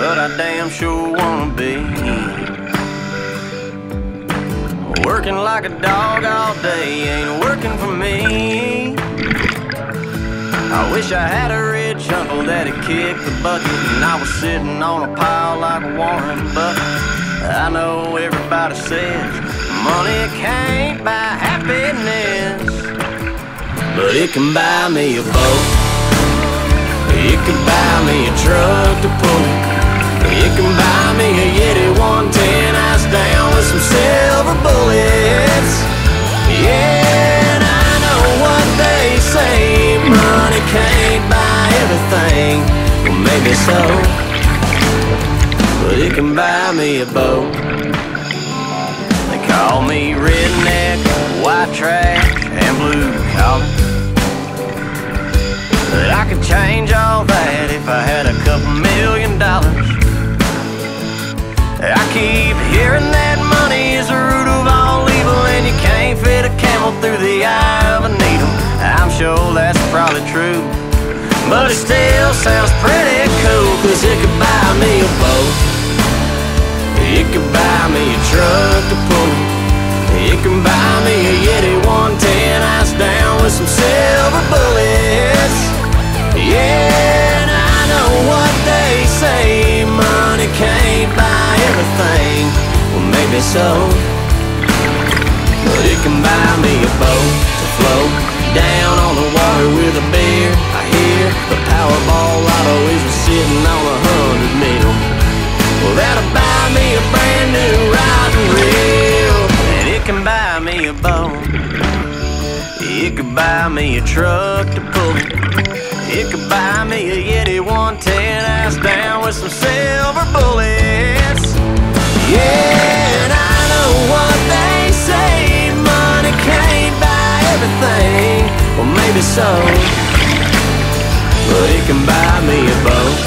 but I damn sure wanna be. Working like a dog all day ain't working for me. I wish I had a rich uncle that'd kick the bucket, and I was sitting on a pile like Warren Buffett. I know everybody says money can't buy happiness, but it can buy me a boat. It can buy me a truck. Well, maybe so, but it can buy me a boat. They call me redneck, white trash, and blue collar. But I could change all that if I had a couple million dollars. I keep hearing that money is the root of all evil and you can't fit a camel through the eye of a needle. I'm sure that's probably true. But it still sounds pretty cause it could buy me a boat. It could buy me a truck to pull. It can buy me a Yeti 110 ice down with some silver bullets. Yeah, and I know what they say money can't buy everything. Well, maybe so. But it can buy me a boat It could buy me a truck to pull it. Could buy me a Yeti 110 ass down with some silver bullets. Yeah, and I know what they say money can't buy everything. Well, maybe so, but it can buy me a boat.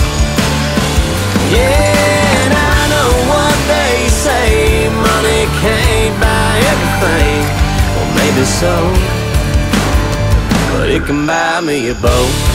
Yeah, and I know what they say money can't buy everything. Well, maybe so, but it can buy me a boat.